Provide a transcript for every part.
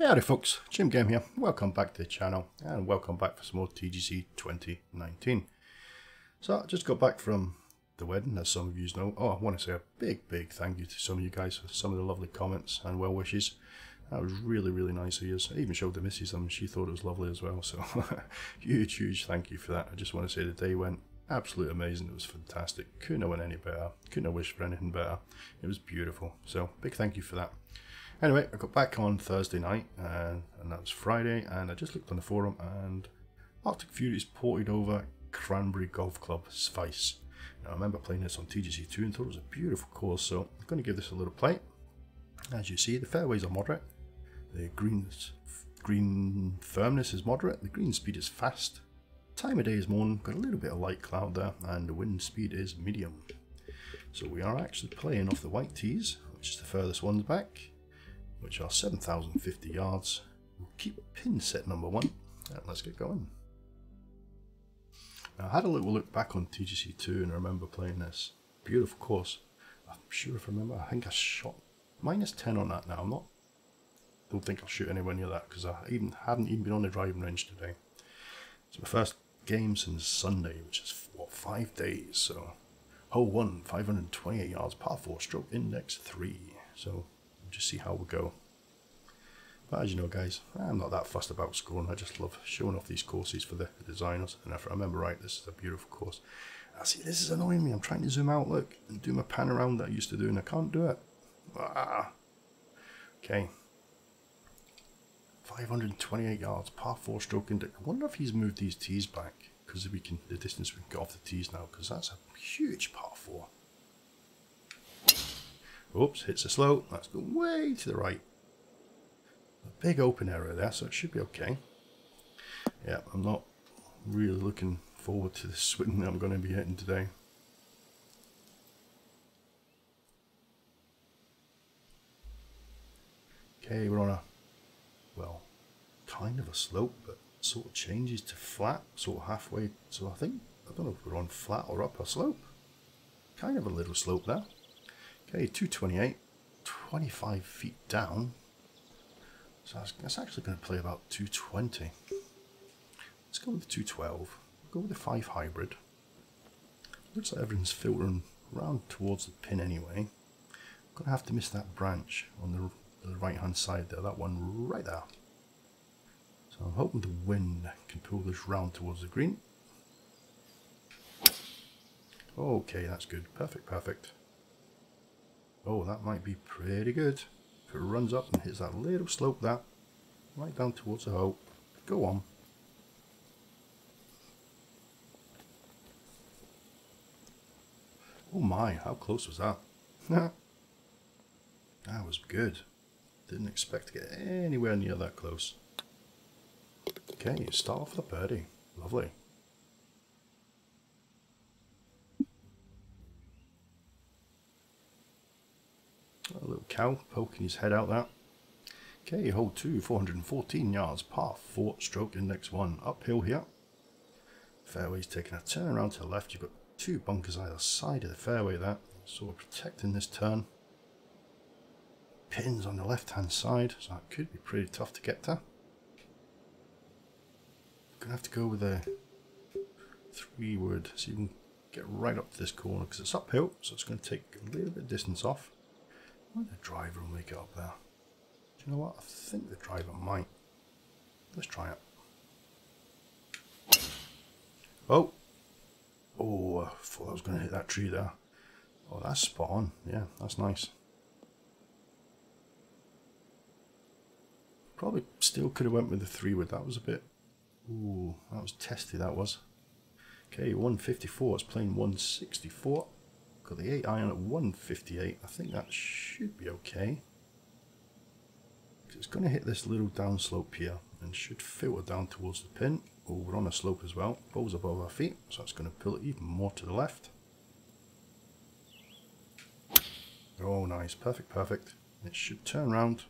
Howdy folks, Jim Gem here. Welcome back to the channel and welcome back for some more TGC 2019. So I just got back from the wedding as some of you know. Oh, I want to say a big, big thank you to some of you guys for some of the lovely comments and well wishes. That was really, really nice of you. I even showed the missus some, she thought it was lovely as well. So huge, huge thank you for that. I just want to say the day went absolutely amazing. It was fantastic. Couldn't have went any better. Couldn't have wished for anything better. It was beautiful. So big thank you for that. Anyway, I got back on Thursday night, and, and that was Friday, and I just looked on the forum, and Arctic Fury's ported over Cranberry Golf Club Schweiz. Now, I remember playing this on TGC2 and thought it was a beautiful course, so I'm going to give this a little play. As you see, the fairways are moderate, the green, green firmness is moderate, the green speed is fast, time of day is morning, got a little bit of light cloud there, and the wind speed is medium. So we are actually playing off the white tees, which is the furthest ones back, which are 7,050 yards. We'll keep pin set number one, and let's get going. Now, I had a little look back on TGC2 and I remember playing this. Beautiful course. I'm sure if I remember, I think I shot minus 10 on that now. I'm not, don't think I'll shoot anywhere near that because I even hadn't even been on the driving range today. It's my first game since Sunday, which is, what, five days. So, hole one, 528 yards, par four, stroke index three. So, just see how we go. But as you know, guys, I'm not that fussed about scoring. I just love showing off these courses for the designers. And if I remember right, this is a beautiful course. I see this is annoying me. I'm trying to zoom out, look, and do my pan around that I used to do, and I can't do it. Ah. Okay. 528 yards, par 4 stroke index. I wonder if he's moved these tees back because we can the distance we can get off the tees now because that's a huge par 4. Oops, hits a slope. That's going way to the right. A big open area there, so it should be okay. Yeah, I'm not really looking forward to the swing that I'm going to be hitting today. Okay, we're on a, well, kind of a slope, but sort of changes to flat, sort of halfway. So I think, I don't know if we're on flat or up a slope. Kind of a little slope there. Okay, 228, 25 feet down. So that's actually going to play about 220. Let's go with the 212. Go with the 5 hybrid. Looks like everything's filtering around towards the pin anyway. To have to miss that branch on the, the right hand side there, that one right there. So I'm hoping the wind can pull this round towards the green. Okay, that's good. Perfect, perfect. Oh, that might be pretty good. If it runs up and hits that little slope there, right down towards the hole. Go on. Oh my, how close was that? that was good. Didn't expect to get anywhere near that close. Okay, start off with a birdie. Lovely. A little cow poking his head out there. Okay, hole two, 414 yards, par four, stroke index one, uphill here. Fairway's taking a turn around to the left. You've got two bunkers either side of the fairway there, sort of protecting this turn. Pins on the left hand side, so that could be pretty tough to get to. Gonna have to go with a three wood so you can get right up to this corner because it's uphill, so it's going to take a little bit of distance off. Why the driver will make it up there? Do you know what? I think the driver might. Let's try it. Oh! Oh, I thought I was going to hit that tree there. Oh, that's spot on. Yeah, that's nice. Probably still could have went with the three wood. That was a bit... Ooh, that was testy, that was. Okay, 154. It's playing 164. Got the 8 iron at 158. I think that should be okay. It's going to hit this little downslope here and should filter down towards the pin. Oh, we're on a slope as well. Ball's above our feet, so that's going to pull it even more to the left. Oh, nice. Perfect, perfect. It should turn around.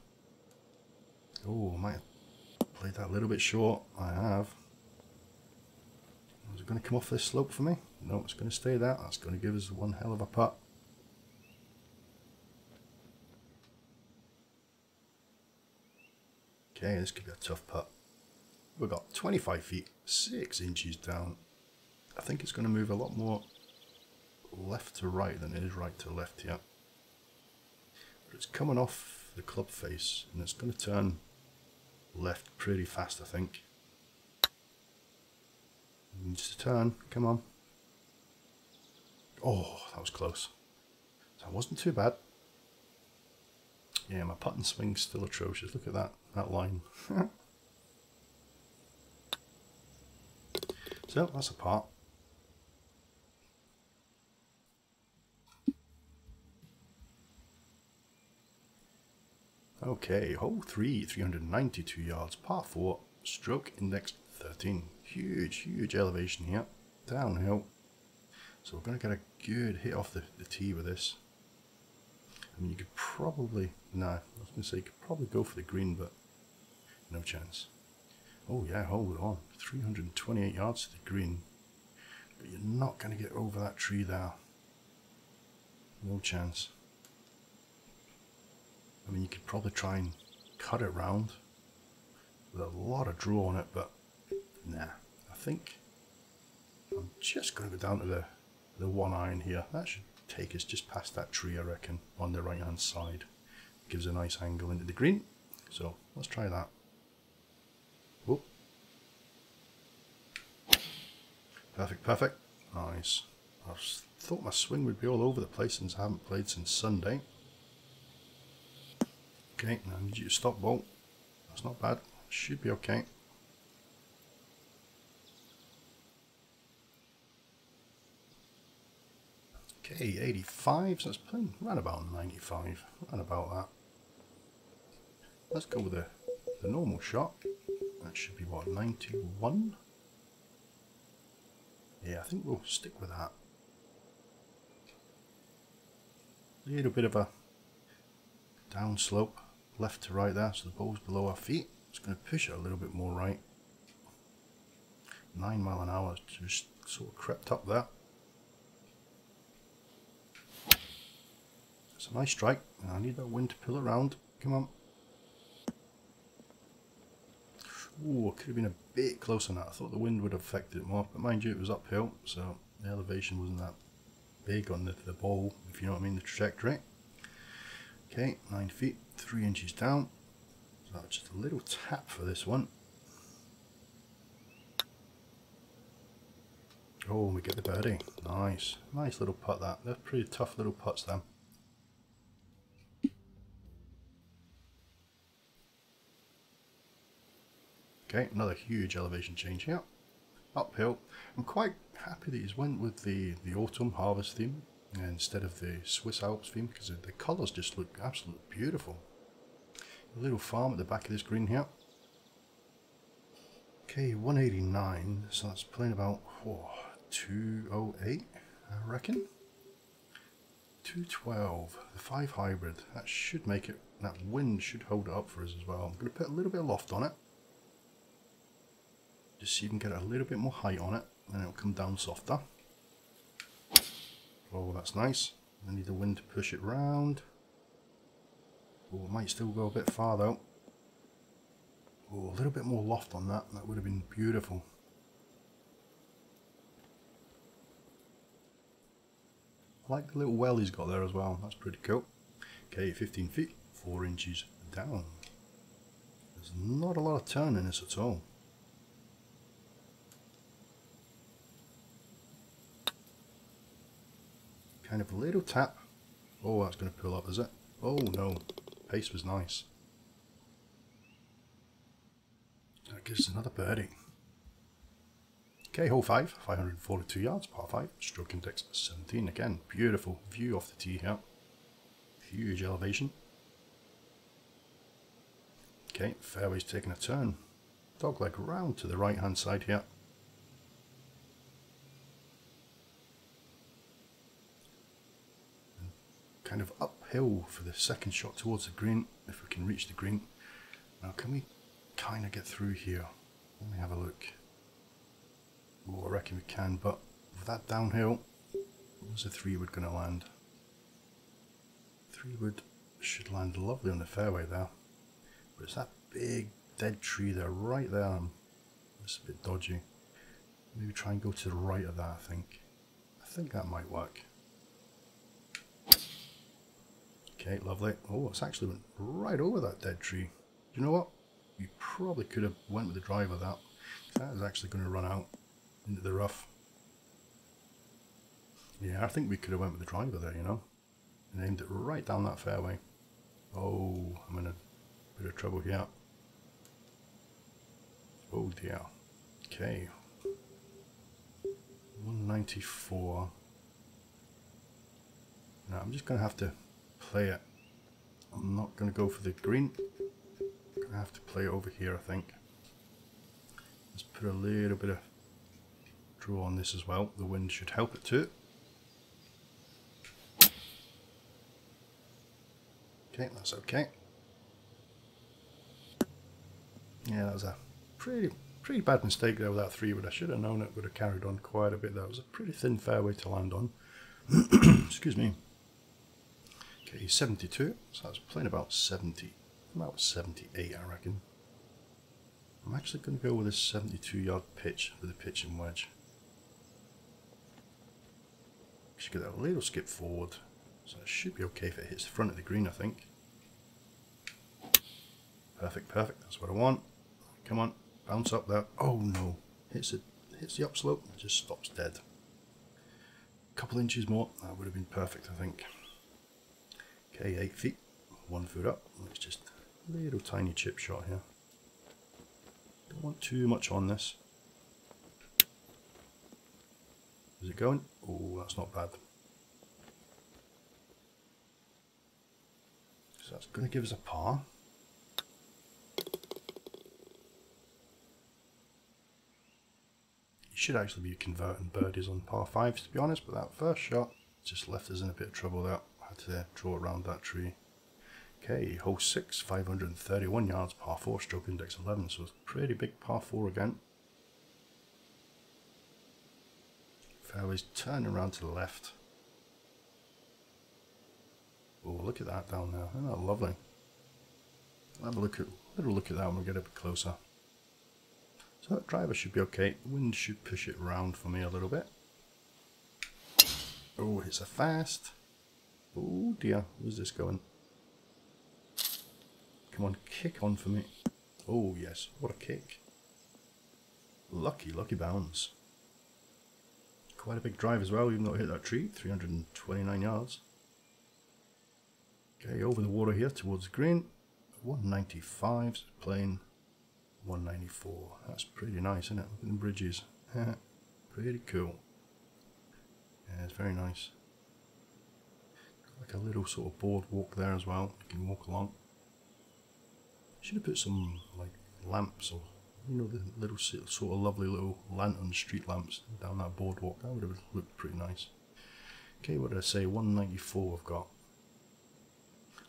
Oh, I might have played that a little bit short. I have. It going to come off this slope for me? No, it's going to stay there. That's going to give us one hell of a putt. Okay, this could be a tough putt. We've got 25 feet, 6 inches down. I think it's going to move a lot more left to right than it is right to left here. But it's coming off the club face and it's going to turn left pretty fast, I think. Needs to turn, come on. Oh, that was close. That wasn't too bad. Yeah, my putt and swing's still atrocious. Look at that, that line. so, that's a part. Okay, hole 3, 392 yards, par 4, stroke index 13. Huge, huge elevation here, downhill. So we're going to get a good hit off the, the tee with this. I mean, you could probably, no, I was going to say you could probably go for the green, but no chance. Oh yeah, hold on, 328 yards to the green. But you're not going to get over that tree there. No chance. I mean, you could probably try and cut it round with a lot of draw on it, but nah, think I'm just going to go down to the, the one iron here. That should take us just past that tree, I reckon, on the right hand side. Gives a nice angle into the green. So let's try that. Whoop. Perfect, perfect. Nice. I thought my swing would be all over the place since I haven't played since Sunday. Okay, now I need you to stop bolt. That's not bad. Should be okay. Okay, 85, so that's playing right about 95, right about that. Let's go with the, the normal shot. That should be what, 91? Yeah, I think we'll stick with that. A little bit of a downslope, left to right there, so the ball's below our feet. It's going to push it a little bit more right. Nine mile an hour just sort of crept up there. It's a nice strike. I need that wind to pull it around. Come on. Ooh, could have been a bit closer than that. I thought the wind would have affected it more, but mind you, it was uphill, so the elevation wasn't that big on the, the ball, if you know what I mean, the trajectory. Okay, 9 feet, 3 inches down. So just a little tap for this one. Oh, we get the birdie. Nice. Nice little putt that. They're pretty tough little putts then. Okay, another huge elevation change here. Uphill. I'm quite happy that he's went with the, the autumn harvest theme instead of the Swiss Alps theme because the colours just look absolutely beautiful. A little farm at the back of this green here. Okay, 189, so that's playing about oh, 208, I reckon. 212, the 5 hybrid, that should make it, that wind should hold it up for us as well. I'm going to put a little bit of loft on it. Just so you can get a little bit more height on it, and it'll come down softer. Oh, that's nice. I need the wind to push it round. Oh, it might still go a bit far though. Oh, a little bit more loft on that. That would have been beautiful. I like the little well he's got there as well. That's pretty cool. Okay, 15 feet, 4 inches down. There's not a lot of turn in this at all. Kind of a little tap. Oh, that's going to pull up, is it? Oh no, pace was nice. That gives us another birdie. Okay, hole 5, 542 yards, par 5, stroke index 17. Again, beautiful view off the tee here. Huge elevation. Okay, fairway's taking a turn. Dog leg round to the right hand side here. Kind of uphill for the second shot towards the green, if we can reach the green. Now can we kind of get through here? Let me have a look. Oh, I reckon we can, but with that downhill, where's the three wood going to land? Three wood should land lovely on the fairway there. But it's that big dead tree there, right there. It's a bit dodgy. Maybe try and go to the right of that, I think. I think that might work. Okay, lovely. Oh, it's actually went right over that dead tree. You know what? You probably could have went with the driver that. That is actually going to run out into the rough. Yeah, I think we could have went with the driver there, you know. And aimed it right down that fairway. Oh, I'm in a bit of trouble here. Oh dear. Okay. 194. Now I'm just going to have to play it. I'm not going to go for the green. I'm going to have to play it over here, I think. Let's put a little bit of draw on this as well. The wind should help it too. Okay, that's okay. Yeah, that was a pretty pretty bad mistake there with that three, but I should have known it would have carried on quite a bit. That was a pretty thin fairway to land on. Excuse me. Okay, 72, so I was playing about 70, about 78 I reckon. I'm actually going to go with a 72 yard pitch with a pitching wedge. Should get that little skip forward, so it should be okay if it hits the front of the green I think. Perfect, perfect, that's what I want. Come on, bounce up there. Oh no, hits it, hits the upslope, it just stops dead. A couple inches more, that would have been perfect I think. Okay, 8 feet, one foot up. It's just a little tiny chip shot here. Don't want too much on this. Is it going? Oh, that's not bad. So that's going to give us a par. You should actually be converting birdies on par 5s to be honest, but that first shot just left us in a bit of trouble there to draw around that tree. Okay, hole 6, 531 yards, par 4, stroke index 11, so it's pretty big par 4 again. Fairway's turning around to the left. Oh, look at that down there. Isn't that lovely? have a look at little look at that when we get a bit closer. So that driver should be okay. The wind should push it round for me a little bit. Oh, it's a fast. Oh dear, where's this going? Come on, kick on for me. Oh yes, what a kick. Lucky, lucky bounce. Quite a big drive as well, even though it hit that tree, 329 yards. Okay, over the water here towards the green. 195, playing 194. That's pretty nice, isn't it? Look at the bridges. pretty cool. Yeah, it's very nice like a little sort of boardwalk there as well. You can walk along. Should have put some like lamps or you know the little sort of lovely little lantern street lamps down that boardwalk. That would have looked pretty nice. Okay, what did I say? 194 I've got.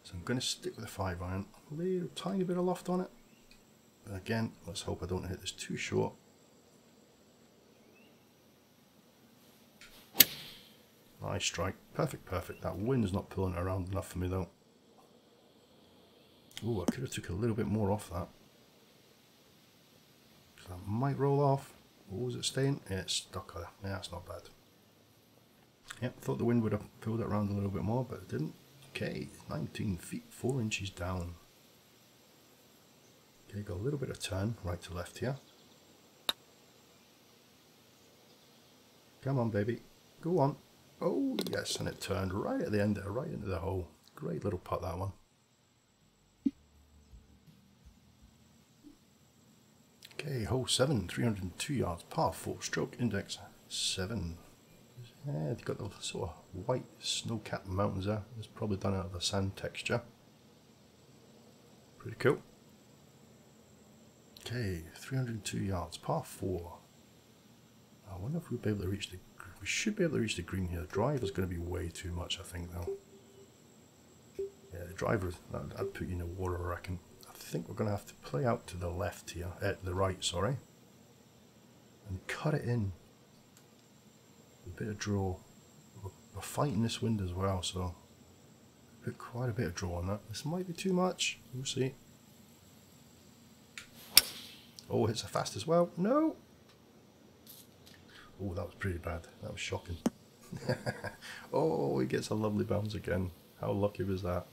So I'm going to stick with the 5 iron. A little tiny bit of loft on it. But again, let's hope I don't hit this too short. Nice strike. Perfect, perfect. That wind's not pulling it around enough for me though. Oh, I could have took a little bit more off that. That might roll off. Oh, is it staying? Yeah, it's stuck there. Yeah, that's not bad. Yep, thought the wind would have pulled it around a little bit more, but it didn't. Okay, 19 feet, 4 inches down. Okay, got a little bit of turn right to left here. Come on, baby. Go on. Oh, yes, and it turned right at the end there, right into the hole. Great little putt, that one. Okay, hole 7, 302 yards, par 4, stroke index 7. Yeah, they've got the sort of white snow-capped mountains there. It's probably done out of a sand texture. Pretty cool. Okay, 302 yards, par 4. I wonder if we'll be able to reach the we should be able to reach the green here. The drive going to be way too much, I think, though. Yeah, the driver, I'd put you in the water, I reckon. I think we're going to have to play out to the left here, at uh, the right, sorry. And cut it in. A bit of draw. We're fighting this wind as well, so put quite a bit of draw on that. This might be too much. We'll see. Oh, it's a fast as well. No. Oh, that was pretty bad. That was shocking. oh, he gets a lovely bounce again. How lucky was that?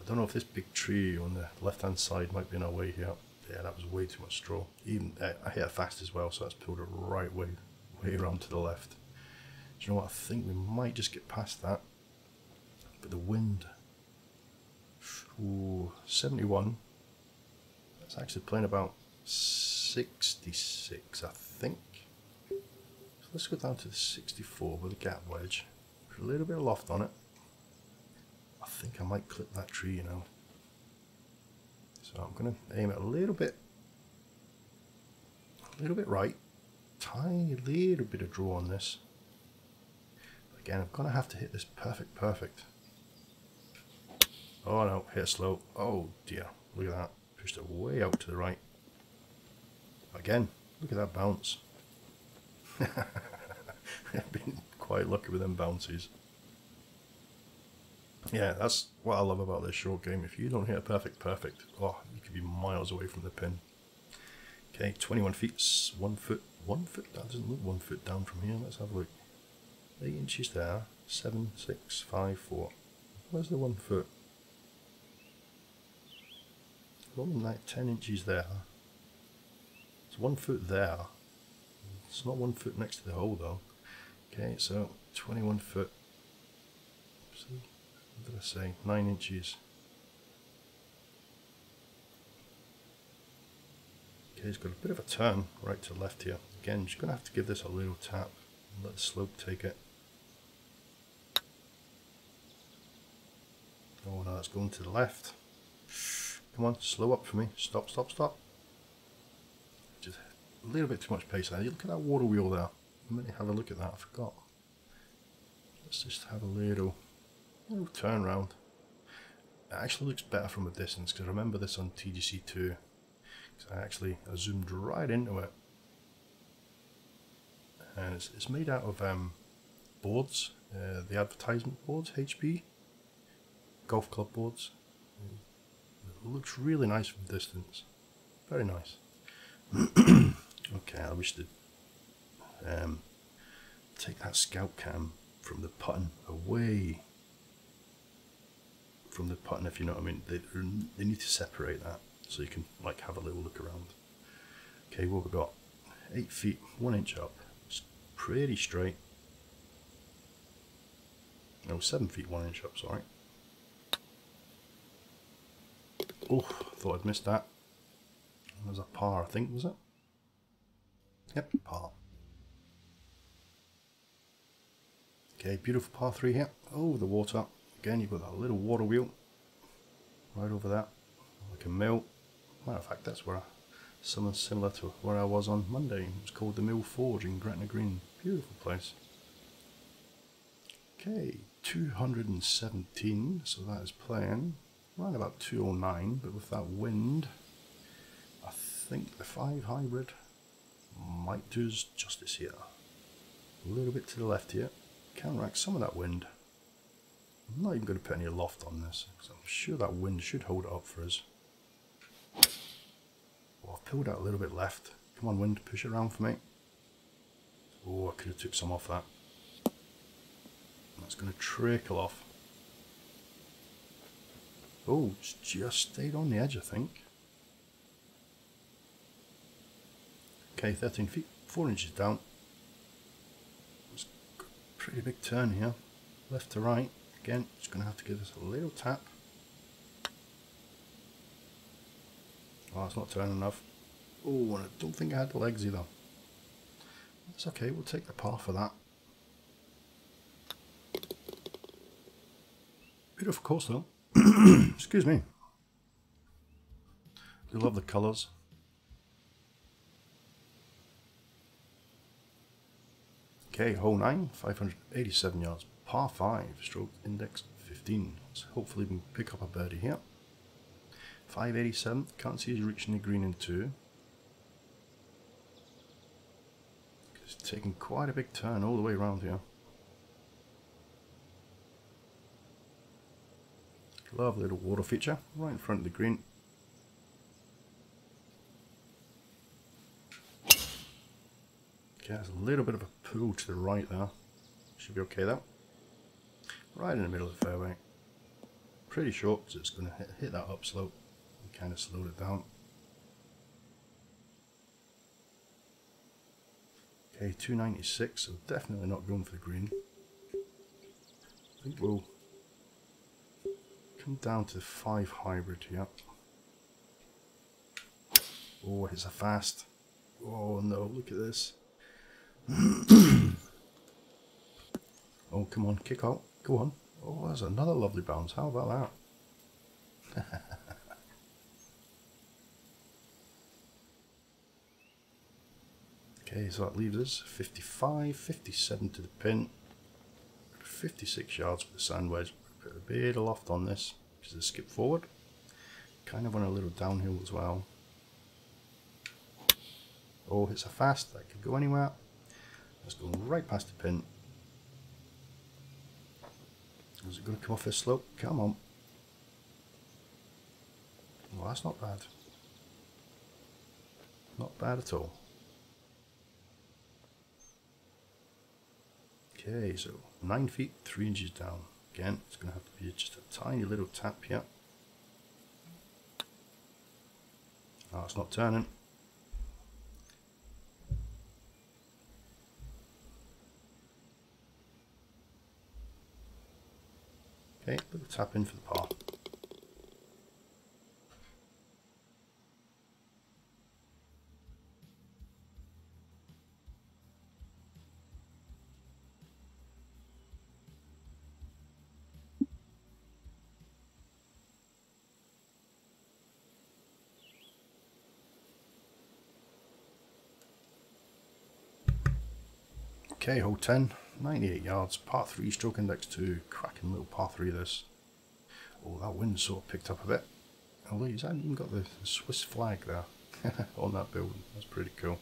I don't know if this big tree on the left hand side might be in our way here. Yeah, that was way too much straw. Even uh, I hit it fast as well, so that's pulled it right way, way around to the left. Do you know what? I think we might just get past that. But the wind, ooh, 71. That's actually playing about 66, I think. Let's go down to the 64 with a gap wedge. a little bit of loft on it. I think I might clip that tree, you know. So I'm going to aim it a little bit, a little bit right. Tiny little bit of draw on this. But again, I'm going to have to hit this perfect, perfect. Oh no, hit slow. Oh dear, look at that. Pushed it way out to the right. Again, look at that bounce. I've been quite lucky with them bounces. Yeah, that's what I love about this short game. If you don't hit a perfect perfect, oh, you could be miles away from the pin. Okay, 21 feet, one foot, one foot, that doesn't look one foot down from here. Let's have a look. 8 inches there, 7, 6, 5, 4. Where's the one foot? Only like 10 inches there. It's one foot there. It's not one foot next to the hole though. Okay, so 21 foot. See, what did I say? 9 inches. Okay, he's got a bit of a turn right to left here. Again, just going to have to give this a little tap and let the slope take it. Oh no, it's going to the left. Come on, slow up for me. Stop, stop, stop. A little bit too much pace there. Look at that water wheel there. Let me have a look at that. I forgot. Let's just have a little, little turn round. It actually looks better from a distance because I remember this on TGC2. I actually I zoomed right into it. And it's, it's made out of um, boards, uh, the advertisement boards, HB, golf club boards. It looks really nice from distance. Very nice. okay, I wish to um, take that scout cam from the putting away from the putting, if you know what I mean. They, they need to separate that so you can like have a little look around. Okay, what we got? Eight feet, one inch up. It's pretty straight. No, seven feet, one inch up, sorry. Oh, thought I'd missed that. There's a par, I think, was it? Yep, par. Okay, beautiful par 3 here. Oh, the water. Again, you've got that little water wheel right over that, like a mill. Matter of fact, that's where I, something similar to where I was on Monday. It was called the Mill Forge in Gretna Green. Beautiful place. Okay, 217, so that is playing around about 209, but with that wind, I think the 5 hybrid might do us justice here. A little bit to the left here, counteract some of that wind. I'm not even going to put any loft on this, because I'm sure that wind should hold it up for us. Oh, I've pulled out a little bit left. Come on wind, push it around for me. Oh, I could have took some off that. That's going to trickle off. Oh, it's just stayed on the edge, I think. Okay, 13 feet, 4 inches down. It's a pretty big turn here, left to right. Again, just going to have to give this a little tap. Oh, it's not turning enough. Oh, and I don't think I had the legs either. That's okay, we'll take the par for that. Beautiful course though. Excuse me. I love the colours. Okay, hole 9, 587 yards, par 5, stroke index 15. Let's hopefully we can pick up a birdie here. 587, can't see he's reaching the green in 2. He's taking quite a big turn all the way around here. Lovely little water feature right in front of the green. Okay, there's a little bit of a pull to the right there. Should be okay though. Right in the middle of the fairway. Pretty short because it's going to hit, hit that upslope and kind of slowed it down. Okay, 296, so definitely not going for the green. I think we'll come down to the 5 hybrid here. Oh, it's a fast. Oh no, look at this. oh, come on, kick out. Go on. Oh, there's another lovely bounce. How about that? okay, so that leaves us 55, 57 to the pin. 56 yards with the sand wedge. Put a bit of loft on this because it's skip forward. Kind of on a little downhill as well. Oh, it's a fast. That could go anywhere. Let's go right past the pin. Is it going to come off this slope? Come on. Well, that's not bad. Not bad at all. Okay, so 9 feet, 3 inches down. Again, it's going to have to be just a tiny little tap here. Oh, it's not turning. Okay, tap in for the par. Okay, hole 10, 98 yards, par 3, stroke index 2, cracking little par 3 this. Oh, that wind sort of picked up a bit. Although he's not even got the Swiss flag there on that building, that's pretty cool.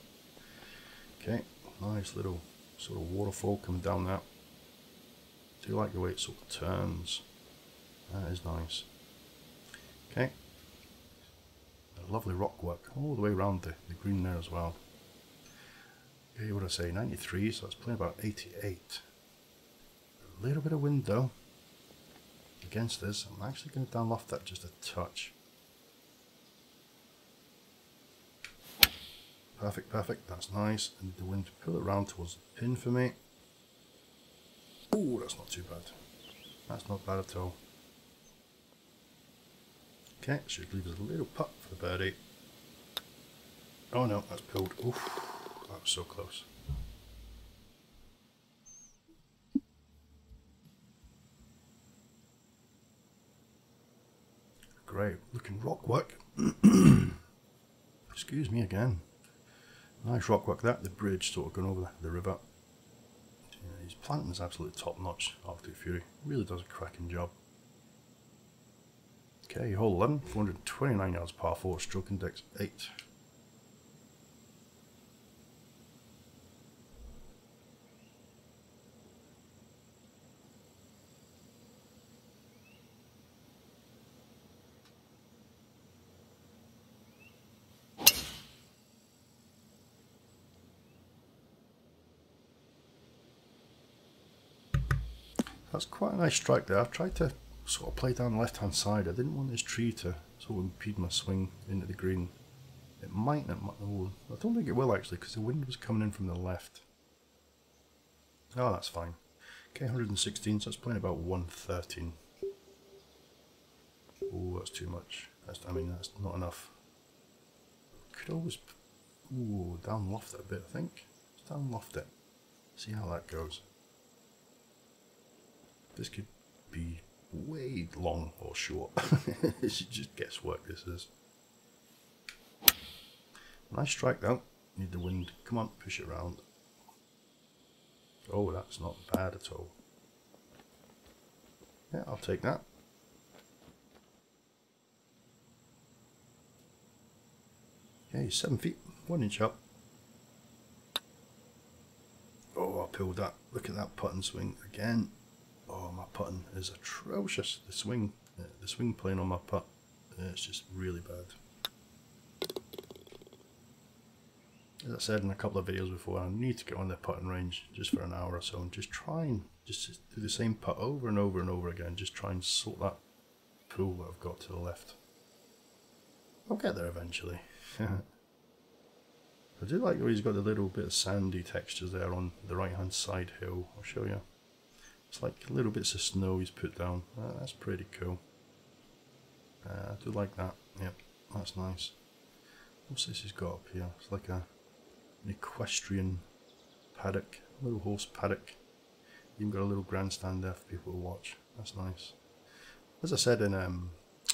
Okay, nice little sort of waterfall coming down that. Do like the way it sort of turns? That is nice. Okay, a lovely rock work all the way around the, the green there as well. What I say, 93, so it's playing about 88. A little bit of wind though. Against this, I'm actually going to down loft that just a touch. Perfect, perfect, that's nice. And the wind pull it around towards the pin for me. Oh, that's not too bad. That's not bad at all. Okay, should leave us a little putt for the birdie. Oh no, that's pulled. Oof. So close. Great, looking rock work. Excuse me again. Nice rock work that, the bridge sort of going over the river. Yeah, his planting is absolutely top notch, Arctic Fury. Really does a cracking job. Okay, hole 11, 429 yards par 4, stroke index 8. That's quite a nice strike there. I've tried to sort of play down the left hand side. I didn't want this tree to sort of impede my swing into the green. It might not, oh, I don't think it will actually because the wind was coming in from the left. Oh, that's fine. Okay, 116, so it's playing about 113. Oh, that's too much. That's, I mean, that's not enough. Could always, ooh, down loft it a bit, I think. Down loft it. See how that goes. This could be way long or short. is just guesswork, this is. Nice strike though. Need the wind. Come on, push it around. Oh, that's not bad at all. Yeah, I'll take that. Okay, seven feet, one inch up. Oh, I pulled that. Look at that putt and swing again. Oh, my putting is atrocious. The swing, uh, the swing plane on my putt, uh, it's just really bad. as I said in a couple of videos before, I need to get on the putting range just for an hour or so and just try and just do the same putt over and over and over again. Just try and sort that pool that I've got to the left. I'll get there eventually. I do like how he's got the little bit of sandy textures there on the right hand side hill. I'll show you. It's like little bits of snow he's put down. Uh, that's pretty cool. Uh, I do like that. Yep, that's nice. What's this he's got up here? It's like a an equestrian paddock, a little horse paddock. Even got a little grandstand there for people to watch. That's nice. As I said in um,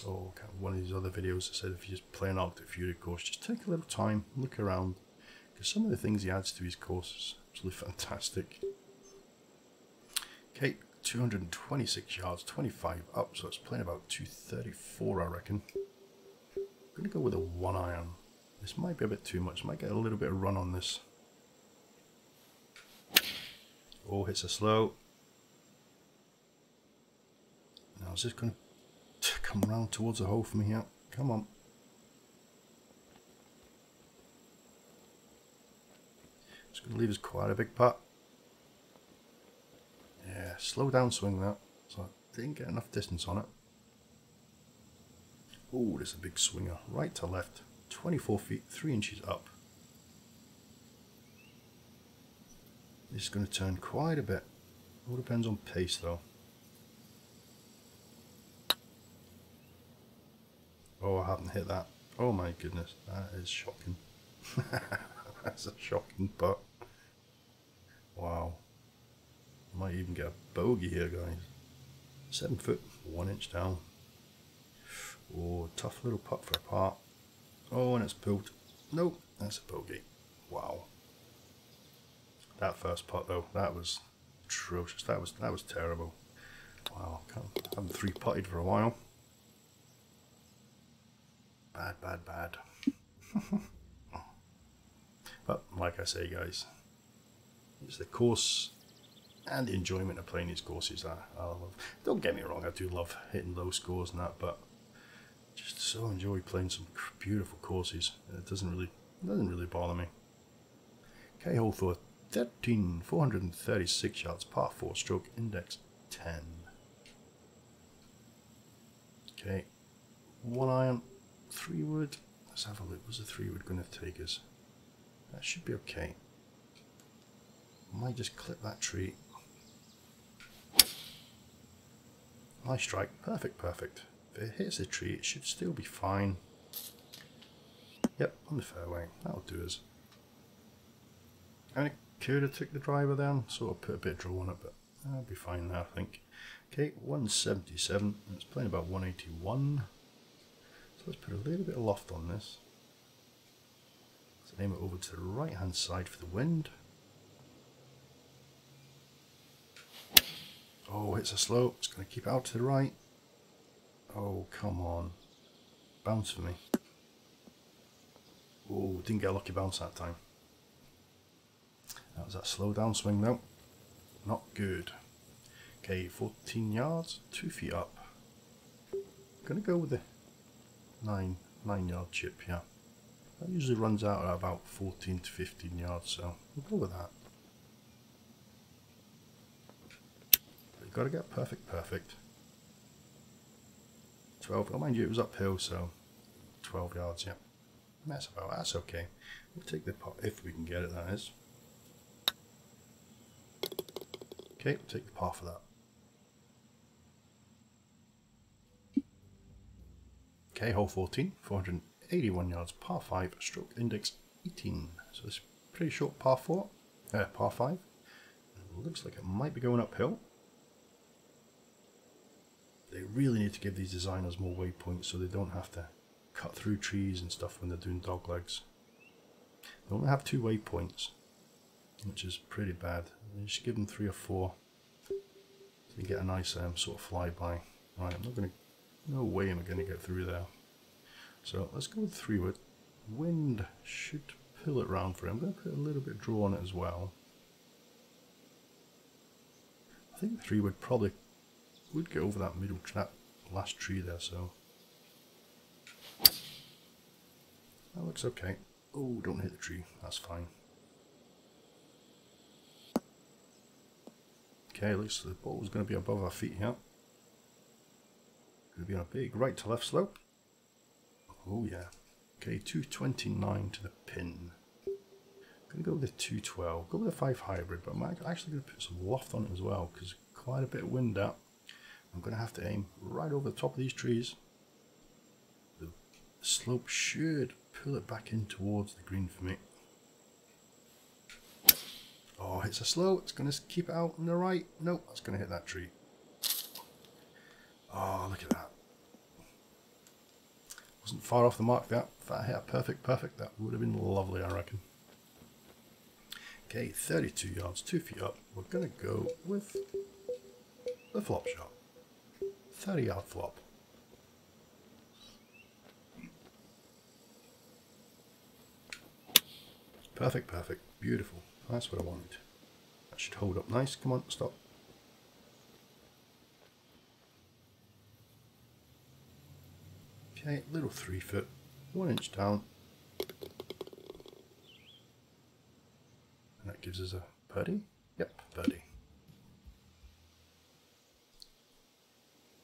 oh, one of these other videos, I said if you're just play an Arctic Fury course, just take a little time, look around, because some of the things he adds to his course is absolutely fantastic. Okay, 226 yards, 25 up, so it's playing about 234, I reckon. I'm going to go with a one iron. This might be a bit too much. Might get a little bit of run on this. Oh, hits a slow. Now is this going to come round towards the hole for me here? Come on. It's going to leave us quite a big putt. Yeah, slow down swing that. So I didn't get enough distance on it. Oh, there's a big swinger. Right to left. 24 feet 3 inches up. This is going to turn quite a bit. All depends on pace though. Oh, I haven't hit that. Oh my goodness, that is shocking. That's a shocking putt. Wow. Might even get a bogey here, guys. Seven foot, one inch down. Oh, tough little putt for a part. Oh, and it's pulled. Nope, that's a bogey. Wow. That first putt though, that was atrocious. That was that was terrible. Wow, can't, I haven't three putted for a while. Bad, bad, bad. but like I say, guys, it's the course and the enjoyment of playing these courses I, I love. Don't get me wrong, I do love hitting low scores and that, but just so enjoy playing some beautiful courses. It doesn't really doesn't really bother me. K hole for 13, 436 yards, par 4, stroke index 10. Okay, one iron, three wood. Let's have a look. What's the three wood going to take us? That should be okay. Might just clip that tree. Nice strike. Perfect, perfect. If it hits the tree, it should still be fine. Yep, on the fairway. That'll do us. I could have took the driver down, sort of put a bit of draw on it, but that'll be fine now, I think. Okay, 177. It's playing about 181. So let's put a little bit of loft on this. Let's aim it over to the right hand side for the wind. Oh, it's a slope. It's going to keep out to the right. Oh, come on. Bounce for me. Oh, didn't get a lucky bounce that time. That was that slow down swing though. Not good. Okay, 14 yards, 2 feet up. Gonna go with the 9, 9 yard chip, yeah. That usually runs out at about 14 to 15 yards, so we'll go with that. But you've got to get perfect, perfect. 12, oh mind you it was uphill so 12 yards yeah. That's about that's okay. We'll take the pot if we can get it that is. Okay we'll take the par for that. Okay hole 14 481 yards par 5 stroke index 18 so it's pretty short par 4 uh, par 5 it looks like it might be going uphill they really need to give these designers more waypoints so they don't have to cut through trees and stuff when they're doing dog legs. They only have two waypoints, which is pretty bad. They should give them three or four so you get a nice um, sort of flyby. Right, I'm not going to, no way am I going to get through there. So let's go with three. Wind should pull it round for him. I'm going to put a little bit of draw on it as well. I think three would probably would get over that middle that last tree there, so that looks okay. Oh, don't hit the tree. That's fine. Okay, looks the ball is going to be above our feet here. Going to be on a big right to left slope. Oh yeah. Okay, 229 to the pin. Going to go with the 212. Go with the 5 hybrid, but I'm actually going to put some loft on it as well because quite a bit of wind out. I'm going to have to aim right over the top of these trees. The slope should pull it back in towards the green for me. Oh, it's a slow. It's going to keep it out on the right. Nope, that's going to hit that tree. Oh, look at that. Wasn't far off the mark that. If that hit perfect, perfect, that would have been lovely, I reckon. Okay, 32 yards, 2 feet up. We're going to go with the flop shot. 30 yard flop. Perfect, perfect. Beautiful. That's what I wanted. That should hold up nice. Come on, stop. Okay, little three foot, one inch down. And that gives us a birdie. Yep, birdie.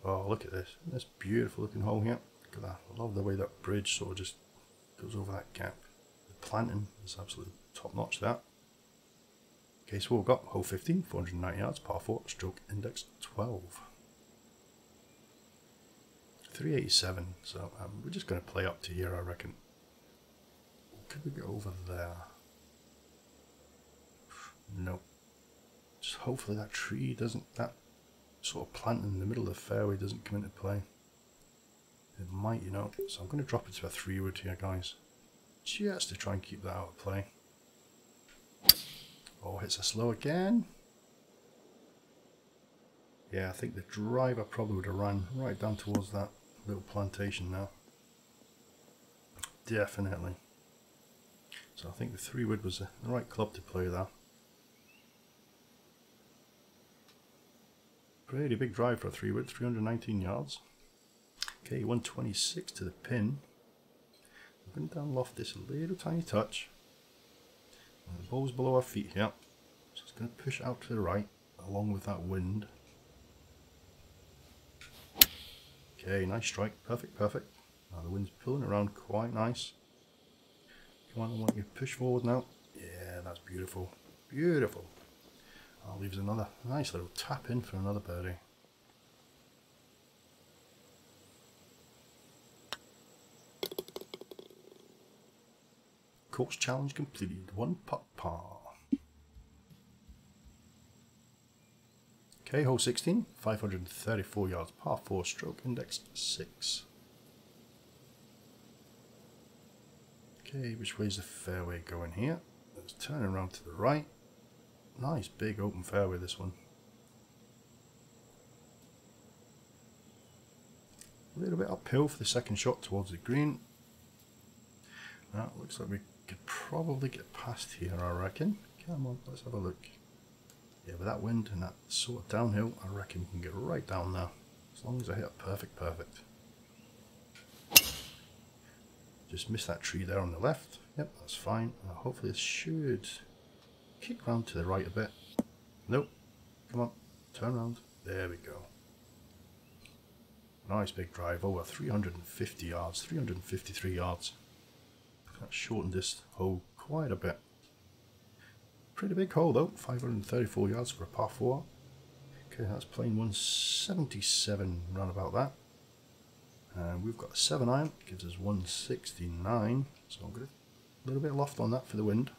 Oh, look at this. This beautiful looking hole here. Look at that. I love the way that bridge sort of just goes over that gap. The planting is absolutely top notch that. Okay, so we've got hole 15, 490 yards, par 4, stroke index 12. 387, so um, we're just going to play up to here, I reckon. Could we get over there? No. Just hopefully that tree doesn't, that sort of plant in the middle of the fairway doesn't come into play. It might, you know. So I'm going to drop it to a three wood here, guys. Just to try and keep that out of play. Oh, hits a slow again. Yeah, I think the driver probably would have run right down towards that little plantation now. Definitely. So I think the three wood was the right club to play there. Pretty big drive for a three wood, 319 yards. Okay, 126 to the pin. To down loft this a little tiny touch. And the ball's below our feet here. So it's going to push out to the right along with that wind. Okay, nice strike. Perfect, perfect. Now the wind's pulling around quite nice. Come on, I want you to push forward now. Yeah, that's beautiful. Beautiful. That leaves another nice little tap in for another birdie. Course challenge completed. One putt par. Okay, hole 16, 534 yards, par 4, stroke index 6. Okay, which way is the fairway going here? Let's turn around to the right. Nice big open fairway this one. A little bit uphill for the second shot towards the green. That looks like we could probably get past here, I reckon. Come on, let's have a look. Yeah, with that wind and that sort of downhill, I reckon we can get right down there. As long as I hit it perfect, perfect. Just missed that tree there on the left. Yep, that's fine. Uh, hopefully this should kick round to the right a bit. Nope. Come on, turn around. There we go. Nice big drive, over 350 yards, 353 yards. That shortened this hole quite a bit. Pretty big hole though, 534 yards for a par 4. Okay, that's playing 177 round about that. And we've got a 7 iron, gives us 169. So I'm going a little bit of loft on that for the wind.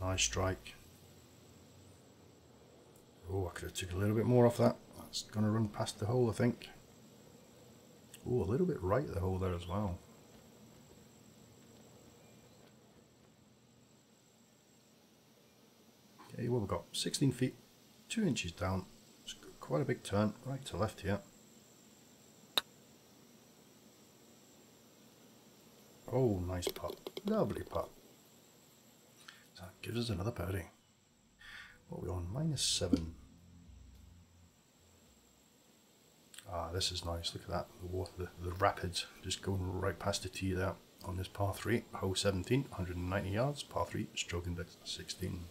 Nice strike. Oh, I could have took a little bit more off that. That's going to run past the hole, I think. Oh, a little bit right of the hole there as well. Okay, well we've got 16 feet, 2 inches down. It's quite a big turn, right to left here. Oh, nice putt. Lovely putt. That gives us another birdie. What are we on? Minus 7. Ah, this is nice. Look at that. The water, the, the rapids just going right past the tee there on this par 3. Hole 17, 190 yards. Par 3, stroke index 16.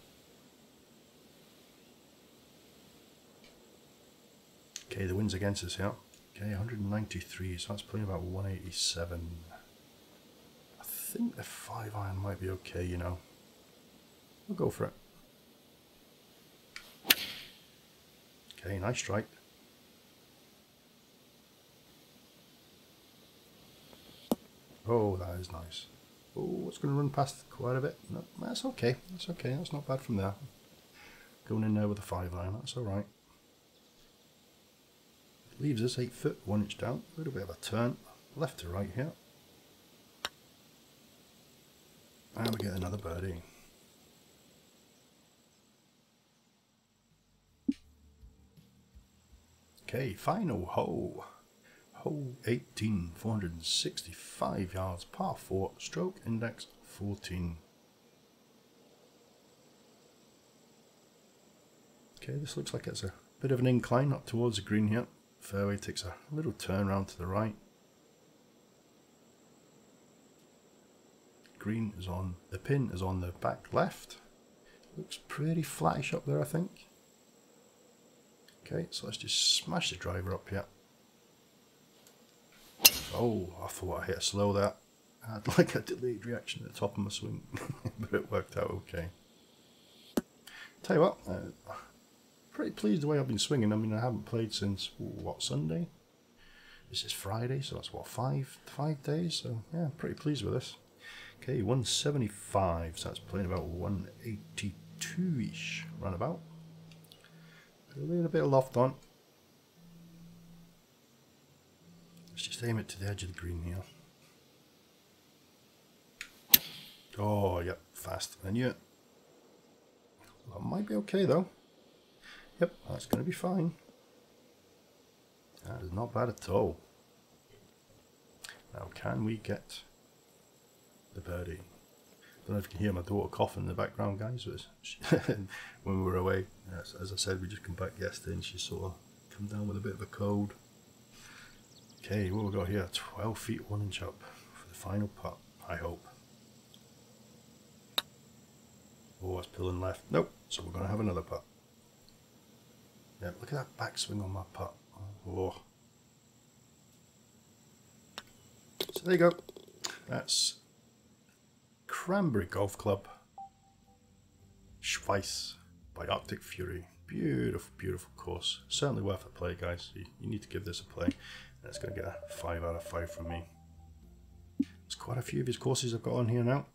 Okay, the wind's against us here. Okay, 193, so that's playing about 187. I think the 5 iron might be okay, you know. We'll go for it. Okay, nice strike. Oh, that is nice. Oh, it's going to run past quite a bit. No, that's okay. That's okay. That's not bad from there. Going in there with a 5 iron, that's alright. Leaves us 8 foot, 1 inch down. A little bit of a turn, left to right here. And we get another birdie. Okay, final hole. Hole 18, 465 yards, par 4, stroke index 14. Okay, this looks like it's a bit of an incline up towards the green here. Fairway takes a little turn around to the right. Green is on, the pin is on the back left. Looks pretty flattish up there, I think. Okay, so let's just smash the driver up here. Oh, I thought I hit a slow there. I had like a delayed reaction at the top of my swing, but it worked out okay. Tell you what, uh, pretty pleased the way I've been swinging. I mean, I haven't played since, what, Sunday? This is Friday, so that's what, five, five days? So, yeah, pretty pleased with this. Okay, 175, so that's playing about 182-ish, runabout. A little bit of loft on. Let's just aim it to the edge of the green here. Oh, yep, fast. I knew it. That might be okay though. Yep, that's going to be fine. That is not bad at all. Now, can we get the birdie? I don't know if you can hear my daughter coughing in the background, guys. when we were away, as, as, I said, we just come back yesterday and she sort of come down with a bit of a cold. Okay, what we got here? 12 feet 1 inch up for the final putt, I hope. Oh, it's pulling left. Nope, so we're going to have another putt. Yeah, look at that backswing on my putt. Oh. So there you go. That's Cranberry Golf Club. Schweiz by Arctic Fury. Beautiful, beautiful course. Certainly worth a play, guys. You, you need to give this a play. That's going to get a 5 out of 5 from me. There's quite a few of his courses I've got on here now.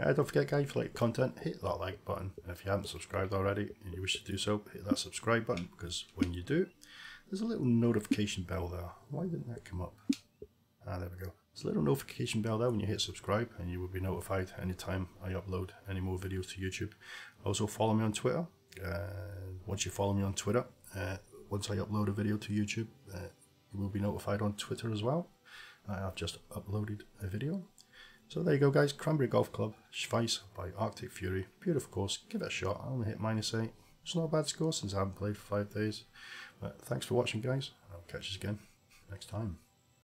Uh, don't forget guys, if you like content, hit that like button. And if you haven't subscribed already and you wish to do so, hit that subscribe button because when you do, there's a little notification bell there. Why didn't that come up? Ah, there we go. A little notification bell there when you hit subscribe and you will be notified anytime I upload any more videos to YouTube. Also follow me on Twitter. Uh, once you follow me on Twitter, uh, once I upload a video to YouTube, uh, you will be notified on Twitter as well. I've just uploaded a video so there you go guys, Cranberry Golf Club, Schweiz by Arctic Fury. Beautiful course, give it a shot. I only hit minus 8. It's not a bad score since I haven't played for 5 days. But thanks for watching guys, I'll catch you again next time.